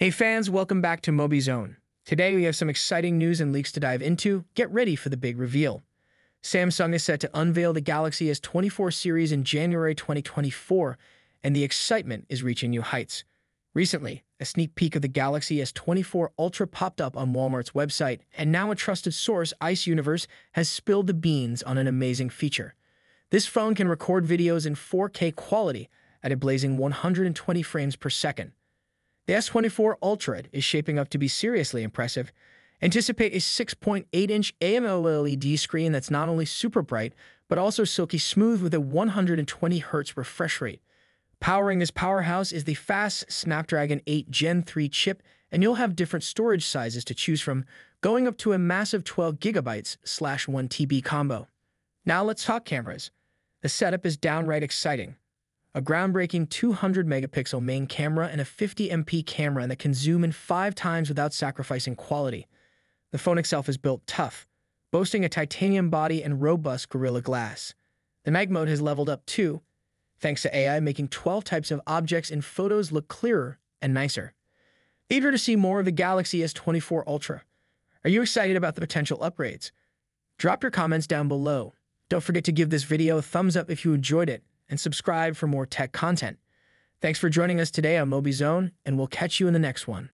Hey fans, welcome back to Mobizone. Today we have some exciting news and leaks to dive into. Get ready for the big reveal. Samsung is set to unveil the Galaxy S24 series in January 2024, and the excitement is reaching new heights. Recently, a sneak peek of the Galaxy S24 Ultra popped up on Walmart's website, and now a trusted source, Ice Universe, has spilled the beans on an amazing feature. This phone can record videos in 4K quality at a blazing 120 frames per second. The S24 Ultra is shaping up to be seriously impressive. Anticipate a 6.8-inch AMOLED screen that's not only super bright, but also silky smooth with a 120 Hz refresh rate. Powering this powerhouse is the fast Snapdragon 8 Gen 3 chip, and you'll have different storage sizes to choose from, going up to a massive 12GB slash 1TB combo. Now let's talk cameras. The setup is downright exciting a groundbreaking 200 megapixel main camera and a 50 MP camera that can zoom in five times without sacrificing quality. The phone itself is built tough, boasting a titanium body and robust Gorilla Glass. The night mode has leveled up too, thanks to AI making 12 types of objects in photos look clearer and nicer. Eager to see more of the Galaxy S24 Ultra? Are you excited about the potential upgrades? Drop your comments down below. Don't forget to give this video a thumbs up if you enjoyed it and subscribe for more tech content. Thanks for joining us today on MobiZone, and we'll catch you in the next one.